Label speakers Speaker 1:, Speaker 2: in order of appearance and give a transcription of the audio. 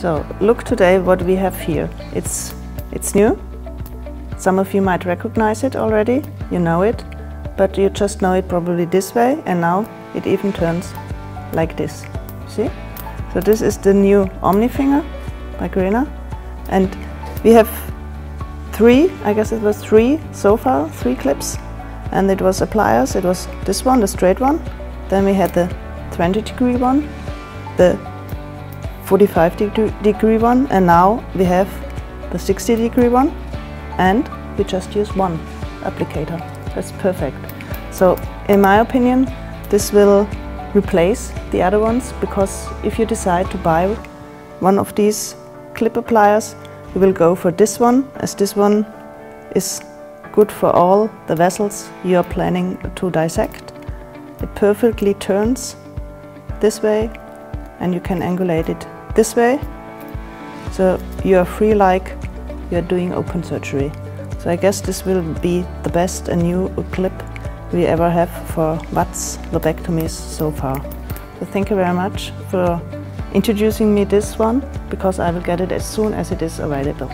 Speaker 1: So look today what we have here. It's, it's new. Some of you might recognize it already, you know it, but you just know it probably this way and now it even turns like this. See? So this is the new Omnifinger by Grena and we have three, I guess it was three so far, three clips and it was a pliers, it was this one, the straight one, then we had the 20 degree one, the 45 degree one and now we have the 60 degree one and we just use one applicator. That's perfect. So in my opinion this will replace the other ones because if you decide to buy one of these clip appliers you will go for this one as this one is good for all the vessels you are planning to dissect. It perfectly turns this way and you can angulate it this way. So you are free like you're doing open surgery. So I guess this will be the best and new clip we ever have for VATS lobectomies so far. So thank you very much for introducing me this one because I will get it as soon as it is available.